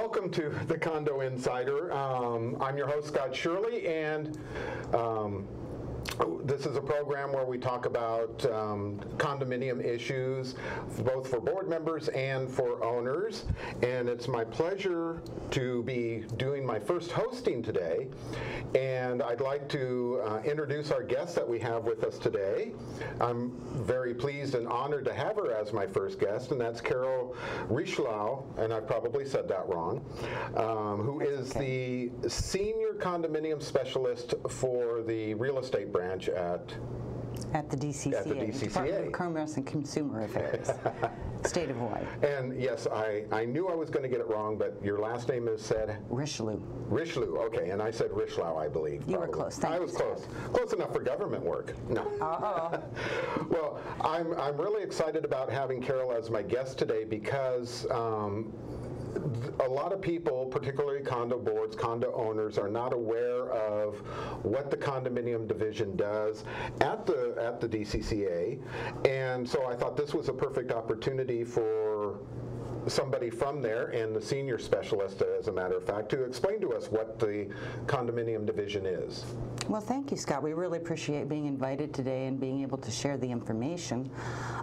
Welcome to the Condo Insider. Um, I'm your host, Scott Sherley, and um, this is a program where we talk about um, condominium issues, both for board members and for owners. And it's my pleasure to be doing my first hosting today. And I'd like to uh, introduce our guest that we have with us today. I'm very pleased and honored to have her as my first guest, and that's Carole Richlau, and I probably said that wrong, um, who is the senior condominium specialist for the real estate branch at At the DCCA. At the DCCA. Department of Commerce and Consumer Affairs, State of Hawaii. And yes, I, I knew I was going to get it wrong, but your last name is said Richelieu. Richelieu. Okay, and I said Richlau, I believe. You were close. Thank I was close. Close enough for government work. No. well, I'm, I'm really excited about having Carole as my guest today because um, a lot of people, particularly condo boards, condo owners, are not aware of what the condominium division does at the at the DCCA, and so I thought this was a perfect opportunity for somebody from there and the senior specialist, as a matter of fact, to explain to us what the condominium division is. Well, thank you, Scott. We really appreciate being invited today and being able to share the information.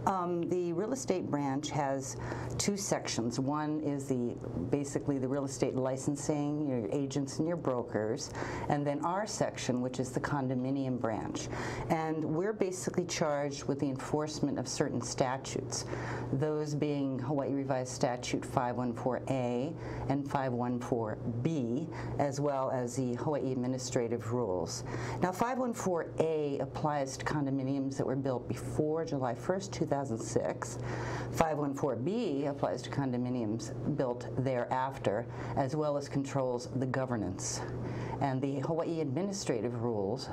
Um, the real estate branch has two sections. One is the basically the real estate licensing, your agents and your brokers, and then our section, which is the condominium branch. And we're basically charged with the enforcement of certain statutes, those being Hawaii Revised Statute 514A and 514B, as well as the Hawaii Administrative Rules. Now, 514A applies to condominiums that were built before July 1st, 2006. 514B applies to condominiums built thereafter, as well as controls the governance. And the Hawaii Administrative Rules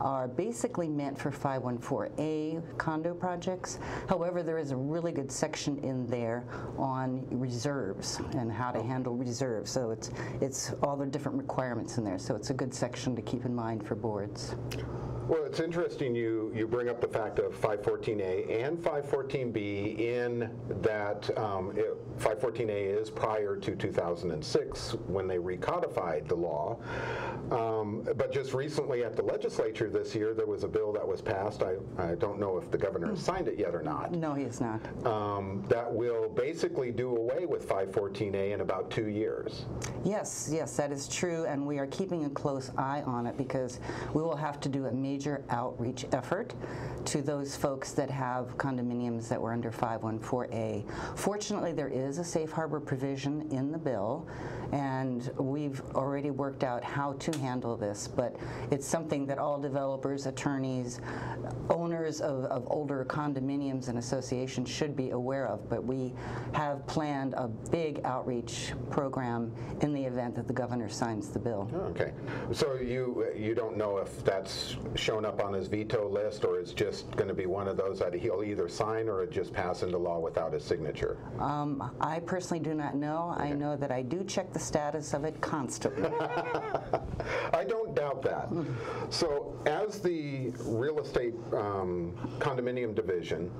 are basically meant for 514A condo projects. However, there is a really good section in there on reserves and how to oh. handle reserves. So it's it's all the different requirements in there. So it's a good section to keep in mind for boards. Well, it's interesting you, you bring up the fact of 514A and 514B in that um, it- 514A is prior to 2006 when they recodified the law. Um, But just recently at the legislature this year, there was a bill that was passed. I, I don't know if the governor has signed it yet or not. No, he is not. um, That will basically do away with 514A in about two years. Yes, yes, that is true, and we are keeping a close eye on it because we will have to do a major outreach effort to those folks that have condominiums that were under 514A. Fortunately, there is a safe harbor provision in the bill, and we've already worked out how to handle this, but it's something that all developers, attorneys, owners of, of older condominiums and associations should be aware of, but we have planned a big outreach program in the event that the governor signs the bill. Okay, so you, you don't know if that's shown up on his veto list, or it's just going to be one of those that he'll either sign or it just pass into law without his signature? Um, I personally do not know. I know that I do check the status of it constantly. I don't doubt that. So as the real estate um, condominium division,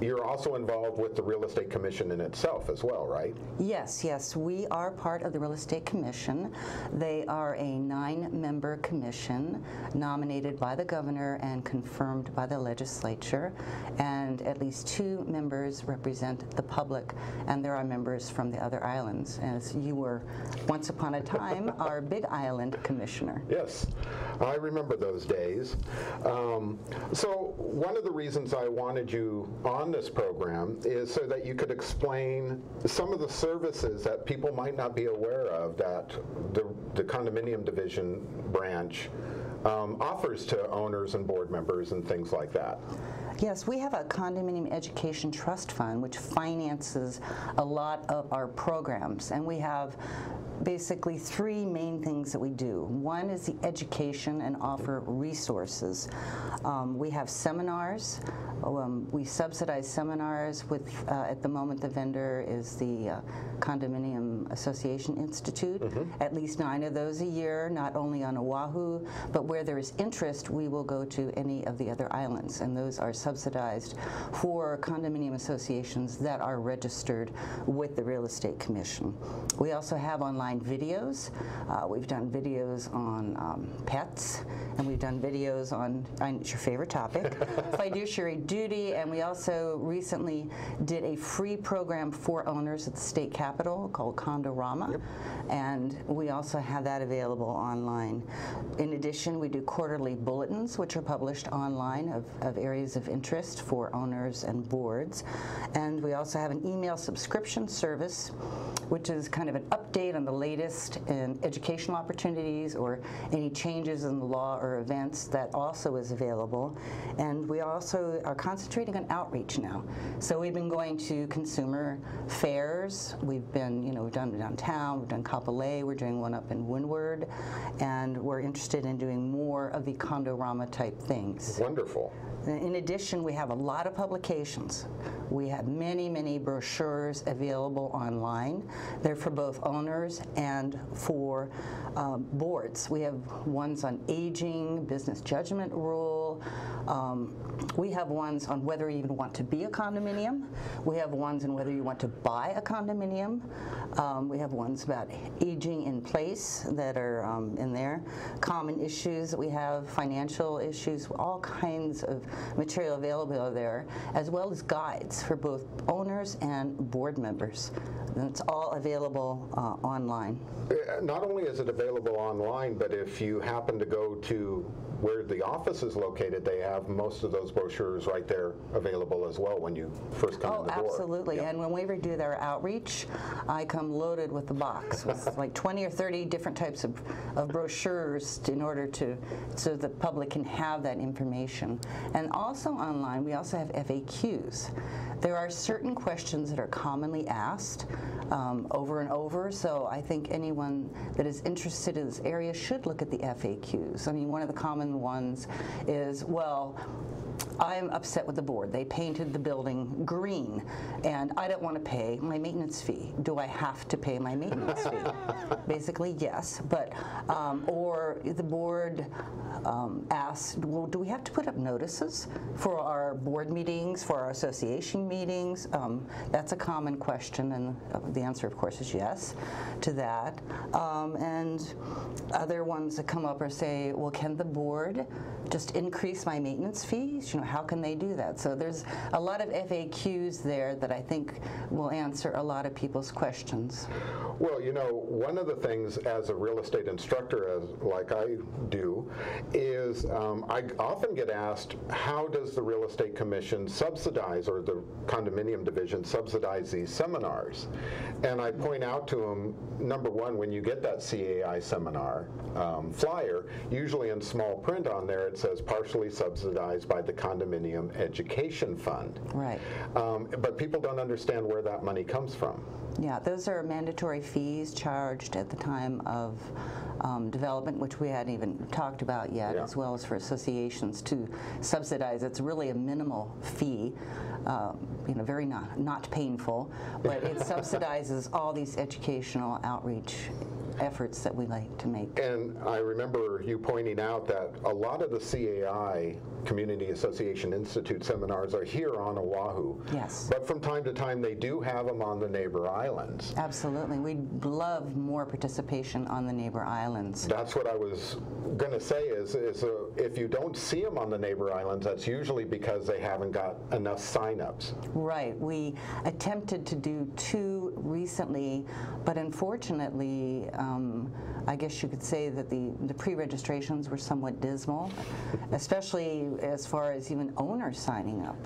you're also involved with the real estate commission in itself as well, right? Yes, yes, we are part of the Real Estate Commission. They are a nine-member commission nominated by the governor and confirmed by the legislature, and at least two members represent the public, and there are members from the other islands, as you were once upon a time our Big Island commissioner. Yes, I remember those days. Um, so one of the reasons I wanted you on this program is so that you could explain some of the services that people might not be aware of that the, the condominium division branch um, offers to owners and board members and things like that. Yes, we have a condominium education trust fund which finances a lot of our programs, and we have basically three main things that we do. One is the education and offer resources. Um, we have seminars. Um, we subsidize seminars with, uh, at the moment, the vendor is the uh, Condominium Association Institute. At least nine of those a year, not only on Oahu, but where there is interest, we will go to any of the other islands, and those are subsidized for condominium associations that are registered with the Real Estate Commission. We also have online videos. Uh, we've done videos on um, pets, and we've done videos on, on it's your favorite topic, fiduciary duty, and we also recently did a free program for owners at the state capitol called Condorama, and we also have that available online. In addition, we do quarterly bulletins, which are published online of, of areas of interest for owners and boards, and we also have an email subscription service, which is kind of an update on the latest in educational opportunities or any changes in the law or events that also is available. And we also are concentrating on outreach now. So we've been going to consumer fairs. We've been, you know, we've done downtown, we've done Kapolei, we're doing one up in Windward, and we're interested in doing more of the Condorama type things. Wonderful. In addition, we have a lot of publications. We have many, many brochures available online. They're for both owners and for um, boards. We have ones on aging, business judgment rule. Um, we have ones on whether you even want to be a condominium. We have ones on whether you want to buy a condominium. Um, we have ones about aging in place that are um, in there. Common issues that we have, financial issues, all kinds of material available there, as well as guides for both owners and board members. And it's all available uh, online. Uh, Not only is it available online, but if you happen to go to where the office is located, they have most of those brochures right there available as well when you first come Oh, in the door. absolutely. Yeah. And when we do their outreach, I come loaded with the box with like 20 or 30 different types of, of brochures in order to, so the public can have that information. And also online, we also have FAQs. There are certain questions that are commonly asked um, over and over, so I think anyone that is interested in this area should look at the FAQs. I mean, one of the common ones is, well, I'm upset with the board. They painted the building green, and I don't want to pay my maintenance fee. Do I have to pay my maintenance fee? Basically, yes. But um, or the board um, asked, well, do we have to put up notices for our board meetings, for our association meetings? Um, that's a common question, and the answer, of course, is yes to that. Um, and other ones that come up are say, well, can the board just increase my maintenance fees? You know, how can they do that? So there's a lot of FAQs there that I think will answer a lot of people's questions. Well, you know, one of the things as a real estate instructor, as like I do, is um, I often get asked, how does the real estate commission subsidize, or the condominium division subsidize these seminars? And I point out to them, number one, when you get that CAI seminar um, flyer, usually in small print on there it says partially subsidized by the Condominium Education Fund. Right. Um, but people don't understand where that money comes from. Yeah, those are mandatory fees charged at the time of um, development, which we hadn't even talked about yet, Yeah. as well as for associations to subsidize. It's really a minimal fee, um, you know, very not, not painful, but it subsidizes all these educational outreach efforts that we like to make. And I remember you pointing out that a lot of the CAI, Community Association Institute seminars, are here on Oahu. Yes. But from time to time, they do have them on the neighbor islands. Absolutely. We'd love more participation on the neighbor islands. That's what I was going to say is, is uh, if you don't see them on the neighbor islands, that's usually because they haven't got enough signups. Right. We attempted to do two recently, but unfortunately, um, I guess you could say that the, the pre-registrations were somewhat dismal, especially as far as even owners signing up.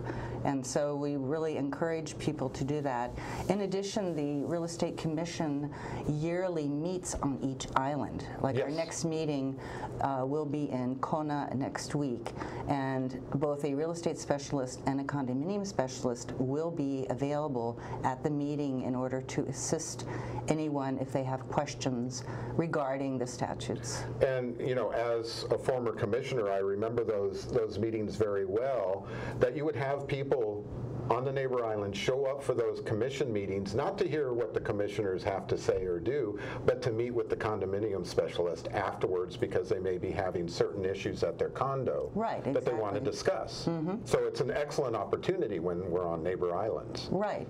And so we really encourage people to do that. In addition, the Real Estate Commission yearly meets on each island. Like our next meeting uh, will be in Kona next week, and both a real estate specialist and a condominium specialist will be available at the meeting in order to assist anyone if they have questions regarding the statutes. And, you know, as a former commissioner, I remember those, those meetings very well, that you would have people on the neighbor island show up for those commission meetings, not to hear what the commissioners have to say or do, but to meet with the condominium specialist afterwards because they may be having certain issues at their condo. Right, That they want to exactly. Mm-hmm. discuss. So it's an excellent opportunity when we're on neighbor islands. Right,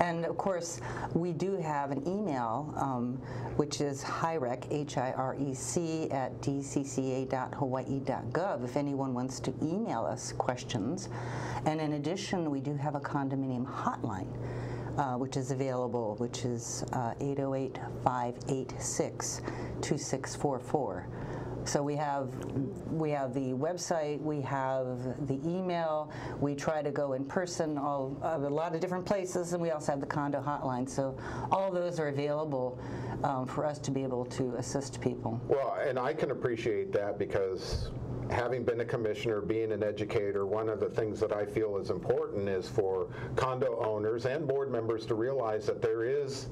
and of course, we do have an email, um, which is HIREC, H-I-R-E-C, at dcca.hawaii.gov, if anyone wants to email us questions. And in addition, we do have a condominium hotline, uh, which is available, which is uh, 808-586-2644. So we have we have the website, we have the email. We try to go in person, all uh, a lot of different places, and we also have the condo hotline. So all those are available um, for us to be able to assist people. Well, and I can appreciate that because having been a commissioner, being an educator, one of the things that I feel is important is for condo owners and board members to realize that there is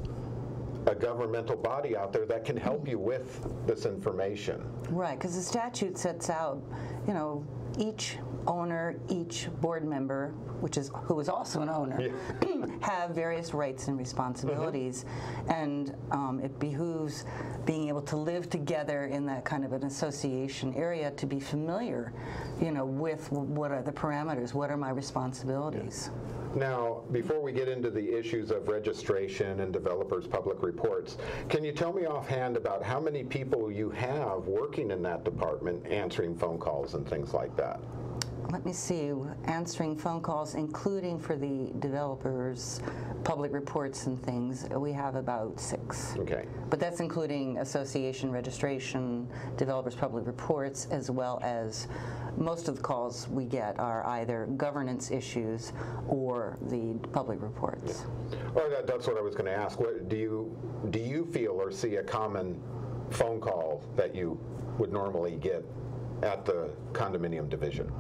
a governmental body out there that can help you with this information. Right, because the statute sets out, you know, each owner, each board member, which is who is also an owner, have various rights and responsibilities, and um, it behooves being able to live together in that kind of an association area to be familiar, you know, with what are the parameters, what are my responsibilities. Now, before we get into the issues of registration and developers' public reports, can you tell me offhand about how many people you have working in that department answering phone calls and things like that? Let me see, answering phone calls, including for the developers, public reports and things, we have about six. Okay. But that's including association registration, developers' public reports, as well as most of the calls we get are either governance issues or the public reports. Or that, that's what I was going to ask. What, do you do you feel or see a common phone call that you would normally get at the condominium division?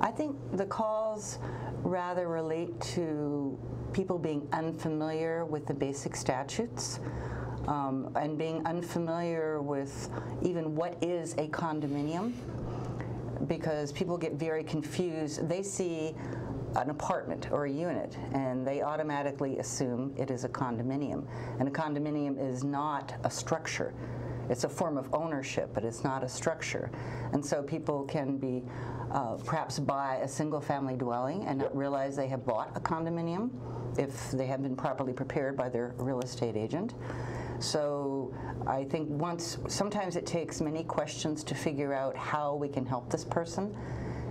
I think the calls rather relate to people being unfamiliar with the basic statutes um, and being unfamiliar with even what is a condominium because people get very confused. They see an apartment or a unit and they automatically assume it is a condominium. And a condominium is not a structure. It's a form of ownership, but it's not a structure. And so people can be uh, perhaps buy a single family dwelling and not realize they have bought a condominium if they have been properly prepared by their real estate agent. So I think once, sometimes it takes many questions to figure out how we can help this person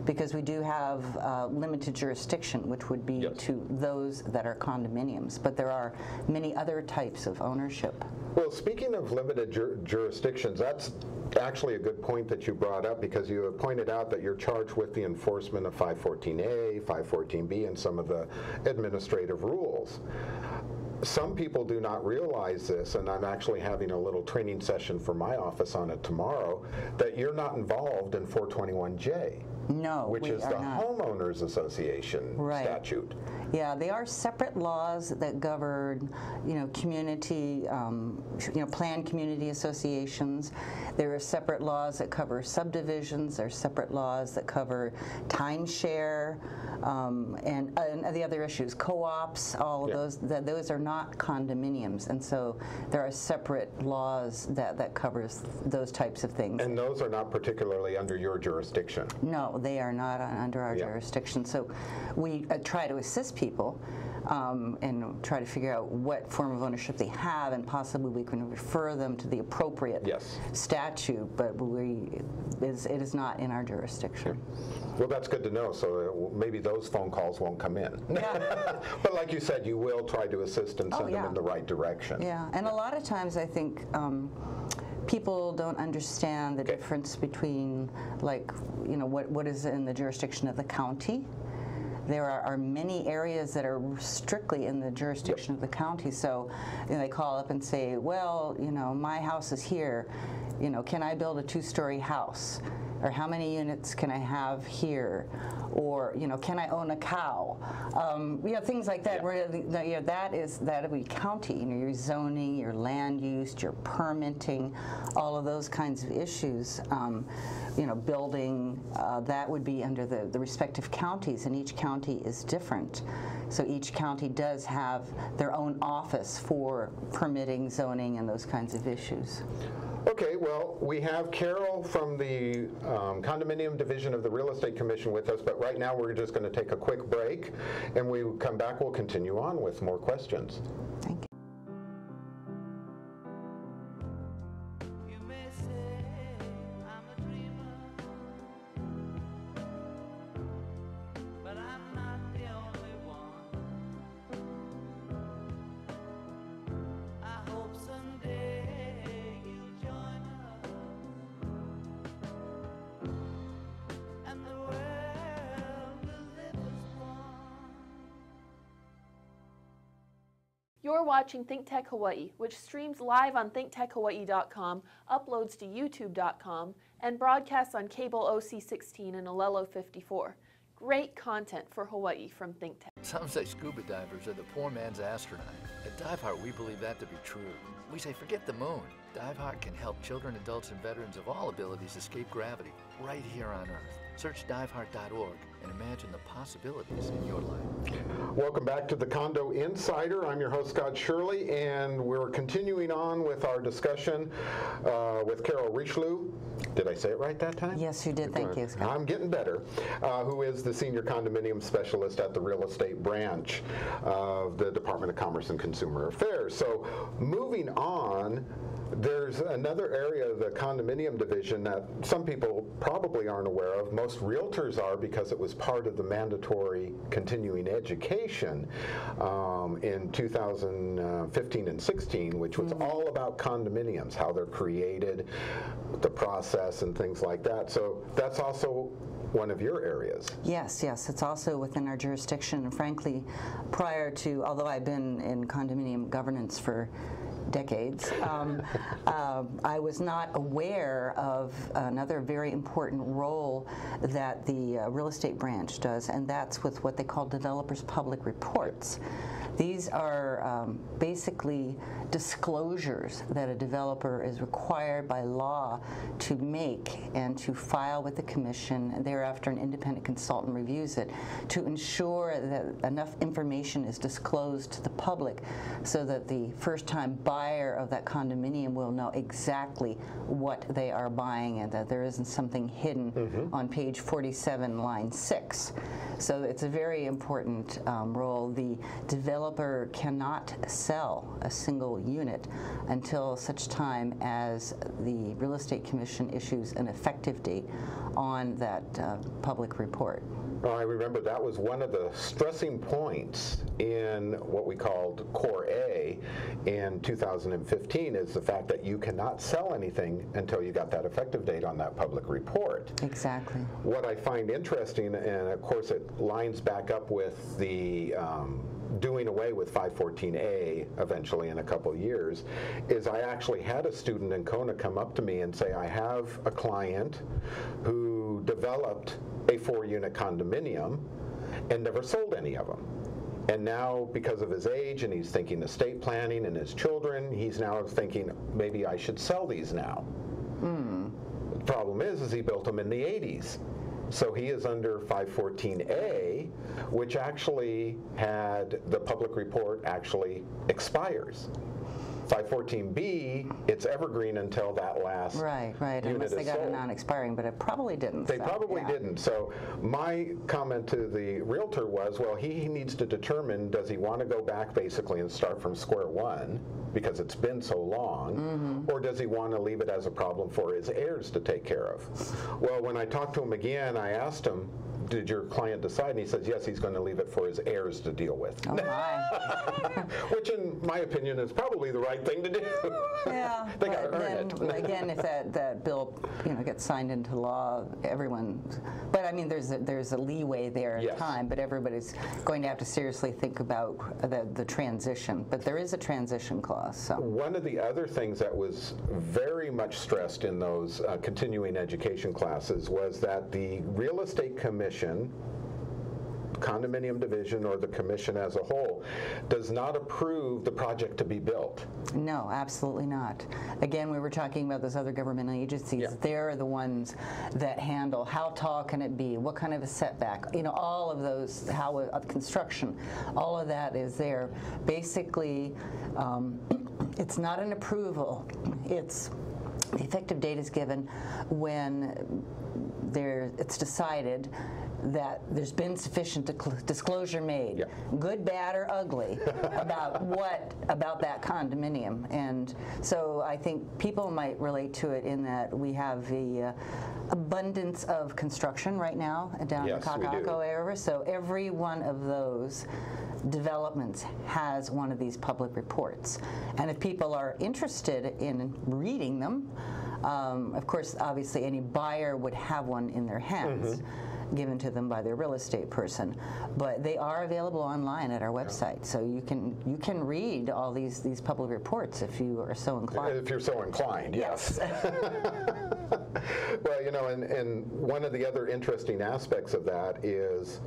because we do have uh, limited jurisdiction, which would be Yes. to those that are condominiums. But there are many other types of ownership. Well, speaking of limited jur- jurisdictions, that's actually a good point that you brought up because you have pointed out that you're charged with the enforcement of 514A, 514B, and some of the administrative rules. Some people do not realize this, and I'm actually having a little training session for my office on it tomorrow, that you're not involved in 421J, No, which is the not. homeowners association Right. statute. Yeah, they are separate laws that govern, you know, community, um, you know, planned community associations. There are separate laws that cover subdivisions. There are separate laws that cover timeshare um, and, and the other issues, co-ops. All of Yeah. those, that those are not condominiums, and so there are separate laws that that covers those types of things. And those are not particularly under your jurisdiction. No, they are not un- under our Yeah. jurisdiction. So we uh, try to assist people um, and try to figure out what form of ownership they have, and possibly we can refer them to the appropriate Yes. statute, but we, it is, it is not in our jurisdiction. Well, that's good to know, so uh, maybe those phone calls won't come in. But like you said, you will try to assist and Oh, send them in the right direction. Yeah, and a lot of times I think um, people don't understand the Okay. difference between, like, you know, what, what is in the jurisdiction of the county. There are, are many areas that are strictly in the jurisdiction of the county. So you know, they call up and say, well, you know, my house is here. You know, can I build a two-story house? Or how many units can I have here, or you know, can I own a cow? Um, you know, things like that. Really, you know, that is that would be county. You know, your zoning, your land use, your permitting, all of those kinds of issues. Um, you know, building uh, that would be under the, the respective counties, and each county is different. So each county does have their own office for permitting, zoning, and those kinds of issues. Okay, well, we have Carole from the um, Condominium Division of the Real Estate Commission with us, but right now we're just going to take a quick break, and we come back, we'll continue on with more questions. Thank you. You You're watching Think Tech Hawaii, which streams live on thinktechhawaii.com, uploads to youtube.com, and broadcasts on cable OC16 and Olelo 54. Great content for Hawaii from Think Tech. Some say scuba divers are the poor man's astronaut. At DiveHeart, we believe that to be true. We say forget the moon. DiveHeart can help children, adults, and veterans of all abilities escape gravity right here on Earth. Search diveheart.org and imagine the possibilities in your life. Welcome back to the Condo Insider. I'm your host, Scott Sherley, and we're continuing on with our discussion uh, with Carole Richelieu. Did I say it right that time? Yes, you did. Thank you, Scott. I'm getting better. Uh, who is the senior condominium specialist at the real estate branch of the Department of Commerce and Consumer Affairs. So, moving on, there's another area of the condominium division that some people probably aren't aware of. Most realtors are because it was part of the mandatory continuing education um, in 2015 and 16, which was all about condominiums, how they're created, the process, and things like that. So that's also one of your areas. Yes, yes, it's also within our jurisdiction. And frankly, prior to, although I've been in condominium governance for decades, um, uh, I was not aware of another very important role that the uh, real estate branch does, and that's with what they call developers' public reports. These are um, basically disclosures that a developer is required by law to make and to file with the commission. Thereafter, an independent consultant reviews it to ensure that enough information is disclosed to the public so that the first-time buyer of that condominium will know exactly what they are buying and that there isn't something hidden on page 47, line 6. So it's a very important um, role. The developer cannot sell a single unit until such time as the Real Estate Commission issues an effective date on that uh, public report. Well, I remember that was one of the stressing points in what we called Core A in 2015 is the fact that you cannot sell anything until you got that effective date on that public report. Exactly. What I find interesting, and of course it lines back up with the um, doing away with 514A eventually in a couple years, is I actually had a student in Kona come up to me and say, I have a client who developed a four-unit condominium and never sold any of them. And now, because of his age and he's thinking estate planning and his children, he's now thinking, maybe I should sell these now. Hmm. The problem is, is he built them in the 80s. So he is under 514A, which actually had, the public report actually expires. 514B, it's evergreen until that last Right, right, unit unless they is got a sold. non-expiring, but it probably didn't. They so, probably yeah. didn't. So my comment to the realtor was, well, he needs to determine, does he want to go back basically and start from square one because it's been so long, Mm-hmm. or does he want to leave it as a problem for his heirs to take care of? Well, when I talked to him again, I asked him, did your client decide? And he says, yes, he's going to leave it for his heirs to deal with. Oh, my. Which, in my opinion, is probably the right thing to do. Yeah, they got to earn then, it. again, if that, that bill, you know, gets signed into law, everyone, but I mean, there's, a- there's a leeway there in Yes. time, but everybody's going to have to seriously think about the, the transition. But there is a transition clause, so. One of the other things that was very much stressed in those uh, continuing education classes was that the real estate commission, condominium division, or the commission as a whole, does not approve the project to be built. No, absolutely not. Again, we were talking about those other governmental agencies. Yeah. They're the ones that handle how tall can it be, what kind of a setback, you know, all of those, how uh, construction, all of that is there. Basically, um, it's not an approval. It's the effective date is given when there it's decided that there's been sufficient discl- disclosure made, Yeah. good, bad, or ugly, about what about that condominium. And so I think people might relate to it in that we have the uh, abundance of construction right now down Yes, in the. Kaka'ako area. So every one of those developments has one of these public reports. And if people are interested in reading them, um, of course, obviously any buyer would have one in their hands. Given to them by their real estate person, but they are available online at our website, so you can you can read all these these public reports if you are so inclined. If you're so inclined, yes. well, you know, and, and one of the other interesting aspects of that is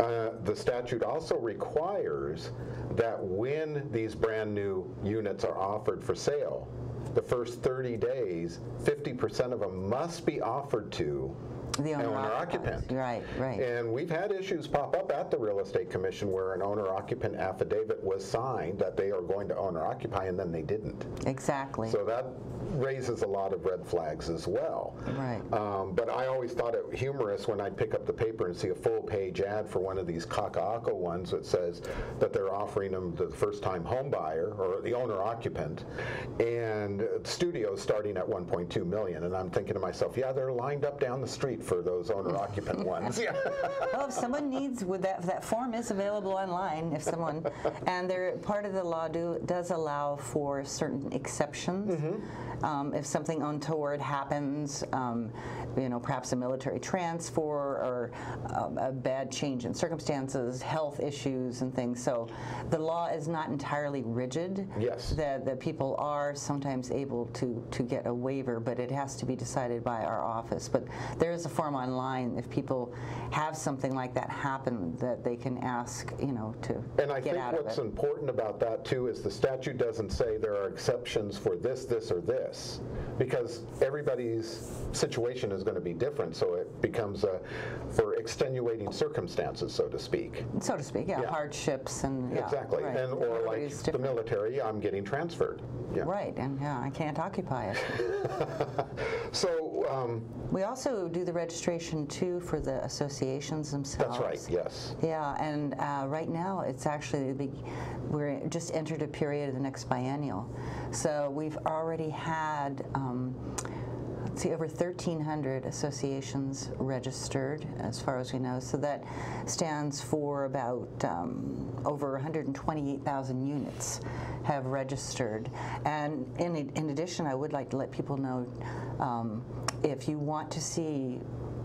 uh, the statute also requires that when these brand new units are offered for sale, the first 30 days, 50% of them must be offered to The owner owner-occupant. occupies. Right, right. And we've had issues pop up at the Real Estate Commission where an owner-occupant affidavit was signed that they are going to owner-occupy, and then they didn't. Exactly. So that raises a lot of red flags as well. Right. Um, but I always thought it humorous when I'd pick up the paper and see a full-page ad for one of these Kaka'ako ones that says that they're offering them to the first-time home buyer or the owner-occupant, and studios starting at 1.2 million. And I'm thinking to myself, yeah, they're lined up down the street for those owner-occupant ones. Yeah. Well, if someone needs, would that that form is available online. If someone, and there part of the law do does allow for certain exceptions. Mm-hmm. Um, if something untoward happens, um, you know, perhaps a military transfer or um, a bad change in circumstances, health issues, and things. So the law is not entirely rigid. Yes. That that people are sometimes able to to get a waiver, but it has to be decided by our office. But there is a form online if people have something like that happen that they can ask, you know, to And I get think out of what's important about that too is the statute doesn't say there are exceptions for this, this, or this, because everybody's situation is going to be different, so it becomes a, for extenuating circumstances, so to speak. so to speak, yeah, Yeah. hardships and yeah, Exactly, right. and, or like Everybody's the military, I'm getting transferred. Yeah. Right, and yeah, I can't occupy it. So, um, we also do the registration too for the associations themselves. that's right, yes. Yeah, and uh, right now it's actually. We're just entered a period of the next biennial, so we've already had. Um, let's see, over 1,300 associations registered, as far as we know. So that stands for about um, over 128,000 units have registered. And in, in addition, I would like to let people know um, if you want to see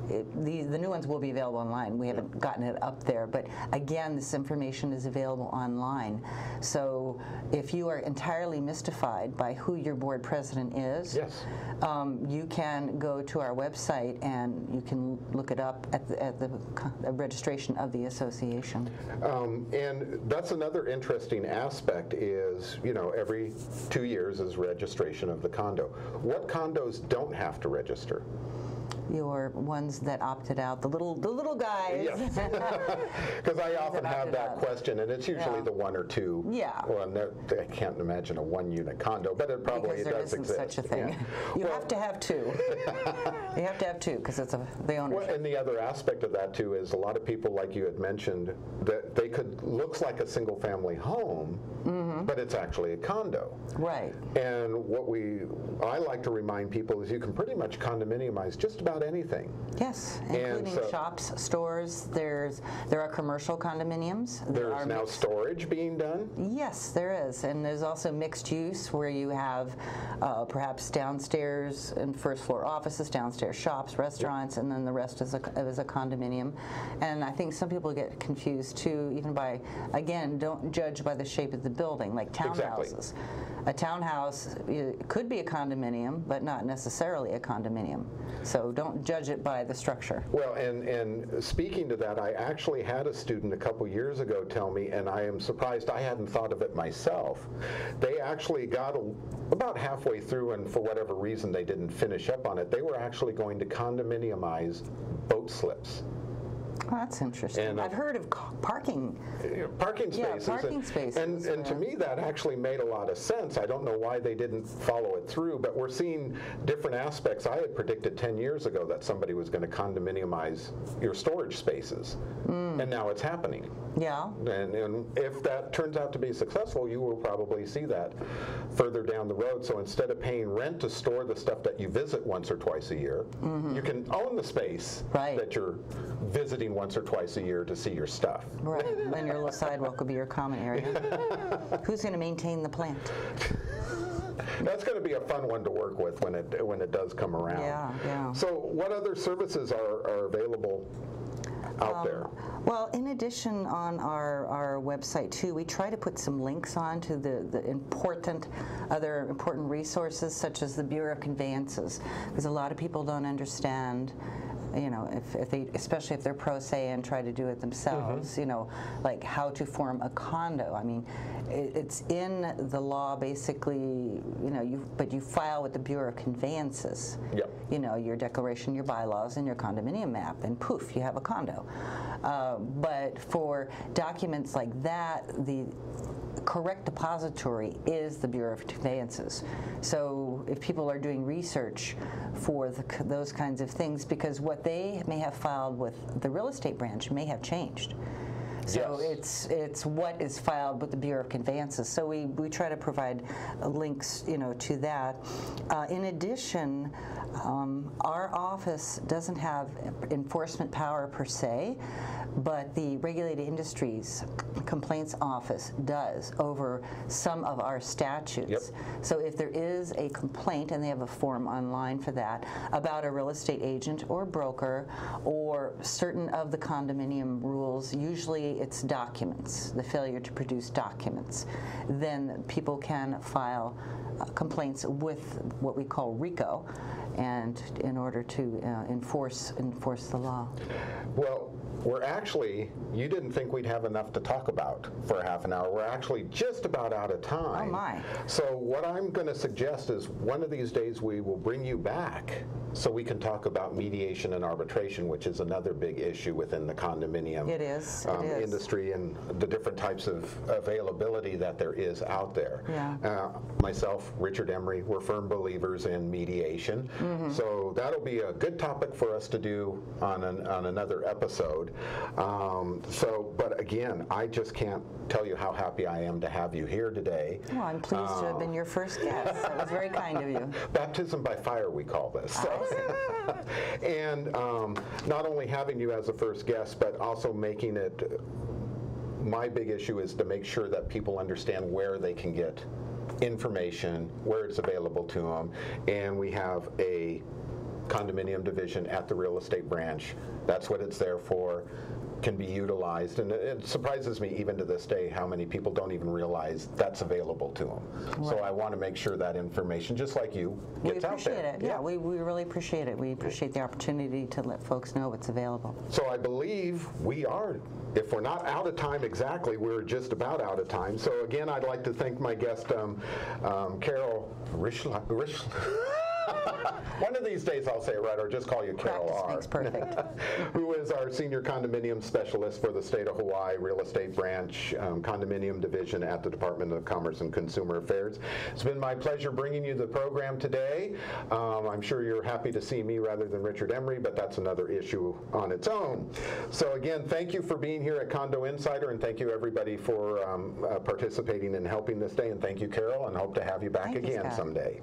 it, the, the new ones will be available online. We haven't gotten it up there, but again, this information is available online. So if you are entirely mystified by who your board president is, Yes. um, you can go to our website and you can look it up at the, at the registration of the association. Um, and that's another interesting aspect is, you know, every two years is registration of the condo. What condos don't have to register? Your ones that opted out, the little the little guys. Because I often have that out. question, and it's usually Yeah. the one or two. Yeah. Well, I can't imagine a one-unit condo, but it probably because there does isn't exist. such a thing. Yeah. You Well, have to have two. you have to have two because it's a, the ownership. Well, and the other aspect of that too is a lot of people, like you had mentioned, that they could looks like a single-family home, Mm-hmm. but it's actually a condo. Right. And what we, I like to remind people is you can pretty much condominiumize just about anything. Yes, including so- shops, stores. There's there are commercial condominiums. There There's are now mixed- storage being done. Yes, there is, and there's also mixed use where you have uh, perhaps downstairs and first floor offices, downstairs shops, restaurants, and then the rest is a, is a condominium. And I think some people get confused too, even by again, don't judge by the shape of the building, like Exactly. townhouses. A townhouse could be a condominium, but not necessarily a condominium. So don't judge it by the structure. Well, and, and speaking to that, I actually had a student a couple years ago tell me, and I am surprised I hadn't thought of it myself. They actually got a, about halfway through, and for whatever reason they didn't finish up on it. They were actually going to condominiumize boat slips. Oh, that's interesting. And, uh, I've heard of parking. Know, Parking Yeah, spaces. parking and- spaces, And, and to yeah. me, that actually made a lot of sense. I don't know why they didn't follow it through, but we're seeing different aspects. I had predicted 10 years ago that somebody was going to condominiumize your storage spaces, Hmm. and now it's happening. Yeah. And, and if that turns out to be successful, you will probably see that further down the road. So instead of paying rent to store the stuff that you visit once or twice a year, you can own the space. Right. that you're visiting once or twice a year to see your stuff. Right, then your little sidewalk will be your common area. Who's going to maintain the plant? That's going to be a fun one to work with when it when it does come around. Yeah, yeah. So, what other services are, are available out Um, there? Well, in addition, on our, our website too, we try to put some links on to the, the important, other important resources such as the Bureau of Conveyances, because a lot of people don't understand, you know, if, if they, especially if they're pro se and try to do it themselves, Mm-hmm. you know, like how to form a condo. I mean, it, it's in the law basically, you know, you but you file with the Bureau of Conveyances Yep. you know, your declaration, your bylaws, and your condominium map, and poof, you have a condo. Uh, but for documents like that, the correct depository is the Bureau of Conveyances. So if people are doing research for the, those kinds of things, because what they may have filed with the real estate branch may have changed. So Yes. it's it's what is filed with the Bureau of Conveyances. So we, we try to provide links, you know, to that. Uh, in addition, um, our office doesn't have enforcement power per se, but the Regulated Industries Complaints Office does over some of our statutes. Yep. So if there is a complaint, and they have a form online for that, about a real estate agent or broker or certain of the condominium rules, usually it's documents, the failure to produce documents, then people can file uh, complaints with what we call RICO and in order to uh, enforce enforce the law. Well, we're actually, you didn't think we'd have enough to talk about for half an hour. We're actually just about out of time. Oh, my. So what I'm going to suggest is one of these days we will bring you back so we can talk about mediation and arbitration, which is another big issue within the condominium It is, um, is. industry and the different types of availability that there is out there. Yeah. Uh, myself, Richard Emery, we're firm believers in mediation. Mm-hmm. So that'll be a good topic for us to do on, an, on another episode. Um, so, but again, I just can't tell you how happy I am to have you here today. Well, I'm pleased to have been your first guest. That was very kind of you. Baptism by fire, we call this. So- and um, not only having you as a first guest, but also making it. My big issue is to make sure that people understand where they can get information, where it's available to them, and we have a condominium division at the real estate branch. That's what it's there for. Can be utilized, and it- it surprises me even to this day how many people don't even realize that's available to them. So I want to make sure that information, just like you, We gets out appreciate there. it. Yeah, we, we really appreciate it. We appreciate the opportunity to let folks know what's available. So I believe we are, if we're not out of time exactly, we're just about out of time. So again, I'd like to thank my guest, um, um, Carole. Risch- One of these days I'll say it right, or just call you Carole Practice R. makes perfect. who is our senior condominium specialist for the state of Hawaii Real Estate Branch um, Condominium Division at the Department of Commerce and Consumer Affairs. It's been my pleasure bringing you the program today. Um, I'm sure you're happy to see me rather than Richard Emery, but that's another issue on its own. So again, thank you for being here at Condo Insider, and thank you everybody for um, uh, participating and helping this day. And thank you, Carole, and hope to have you back Thank you, again Scott. someday.